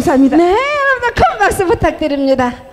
감사합니다. 네, 여러분들 큰 박수 부탁드립니다.